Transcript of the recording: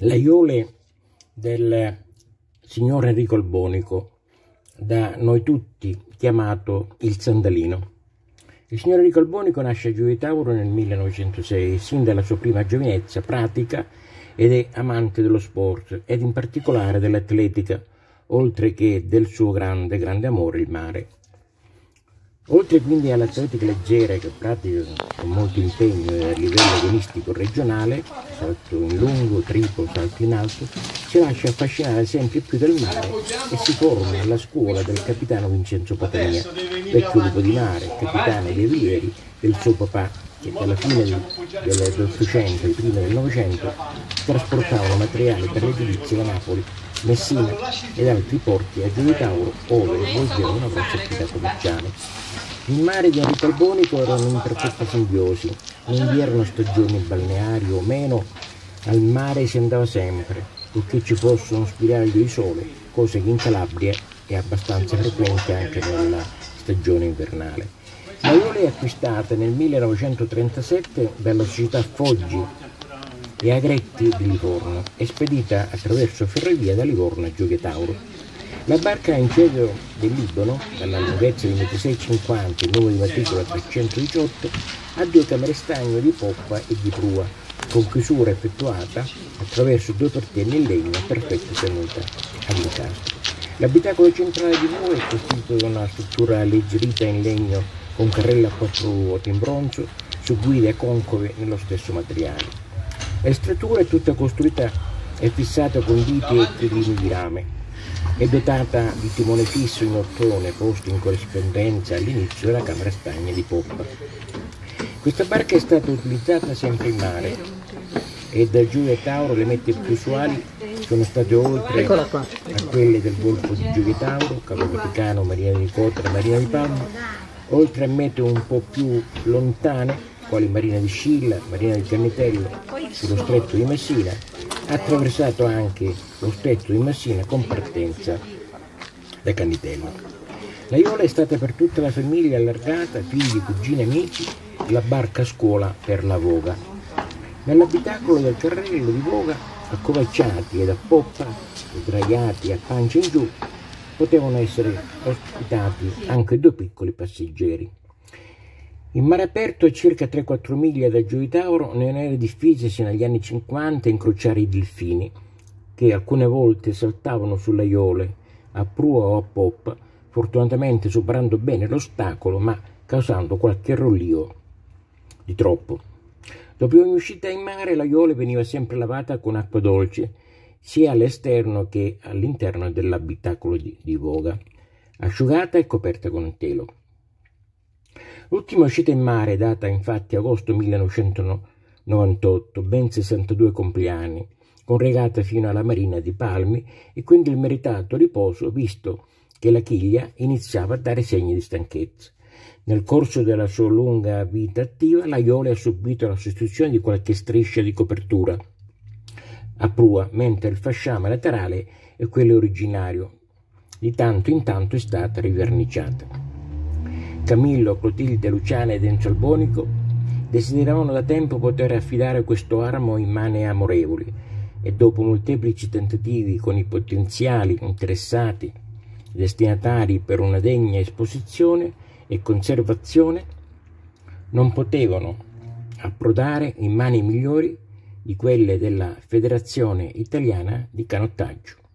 l'aiole del signor Enrico Albonico, da noi tutti chiamato il Sandalino. Il signor Enrico Albonico nasce a Gioia Tauro nel 1906 sin dalla sua prima giovinezza pratica ed è amante dello sport ed in particolare dell'atletica, oltre che del suo grande, grande amore, il mare. Oltre quindi all'atletica leggera che pratica con molto impegno a livello agonistico regionale, salto in lungo, triplo, salto in alto, si lascia affascinare sempre più del mare e si forma alla scuola del capitano Vincenzo Patania, vecchio lupo di mare, capitano dei velieri del suo papà, che dalla fine dell'Ottocento e prima del Novecento trasportavano materiali per l'edilizia da Napoli, Messina ed altri porti a Gioia Tauro, ove svolgeva una grossa attività commerciale. Il mare di Enrico Albonico erano in perfetta simbiosi, non vi erano stagioni balneari o meno, al mare si andava sempre, purché ci fosse uno spiraglio di sole, cosa che in Calabria è abbastanza frequente anche nella stagione invernale. Maiole è acquistata nel 1937 dalla società Foggi e Agretti di Livorno e spedita attraverso ferrovia da Livorno a Gioia Tauro. La barca in cielo del Libano, dalla lunghezza di 26,50 e numero di matricola 318, ha due camere stagno di poppa e di prua, con chiusura effettuata attraverso due portiere in legno a perfetta tenuta all'incastro. L'abitacolo centrale di muro è costituito da una struttura alleggerita in legno con carrella a quattro ruote in bronzo su guide concave nello stesso materiale. La struttura è tutta costruita e fissata con viti e chiodini di rame. È dotata di timone fisso in ottone posto in corrispondenza all'inizio della camera stagna di poppa. Questa barca è stata utilizzata sempre in mare. E da Giulia Tauro le mette più usuali sono state oltre a quelle del Golfo di Giulia Tauro, Capo Vaticano, Marina di Cotra, Marina di Palma, oltre a mete un po' più lontane quali Marina di Scilla, Marina di Cannitello, sullo stretto di Messina, ha attraversato anche lo stretto di Messina con partenza da Cannitello. La Iola è stata per tutta la famiglia allargata, figli, cugini, amici, la barca scuola per la Voga. Nell'abitacolo del carrello di Voga, accovacciati ed a poppa, sdraiati a pancia in giù, potevano essere ospitati anche due piccoli passeggeri. Il mare aperto a circa 3-4 miglia da Gioitauro non era difficile sino agli anni 50 incrociare i delfini, che alcune volte saltavano sulle aiole, a prua o a poppa, fortunatamente superando bene l'ostacolo, ma causando qualche rollio di troppo. Dopo ogni uscita in mare l'aiole veniva sempre lavata con acqua dolce, sia all'esterno che all'interno dell'abitacolo di, di voga, asciugata e coperta con telo. L'ultima uscita in mare, data infatti agosto 1998, ben 62 compleanni, con regata fino alla marina di Palmi e quindi il meritato riposo, visto che la chiglia iniziava a dare segni di stanchezza. Nel corso della sua lunga vita attiva, la Iole ha subito la sostituzione di qualche striscia di copertura a prua, mentre il fasciame laterale è quello originario. Di tanto in tanto è stata riverniciata. Camillo, Clotilde, Luciana ed Enzo Albonico desideravano da tempo poter affidare questo armo in mani amorevoli e dopo molteplici tentativi con i potenziali interessati destinatari per una degna esposizione e conservazione non potevano approdare in mani migliori di quelle della Federazione Italiana di Canottaggio.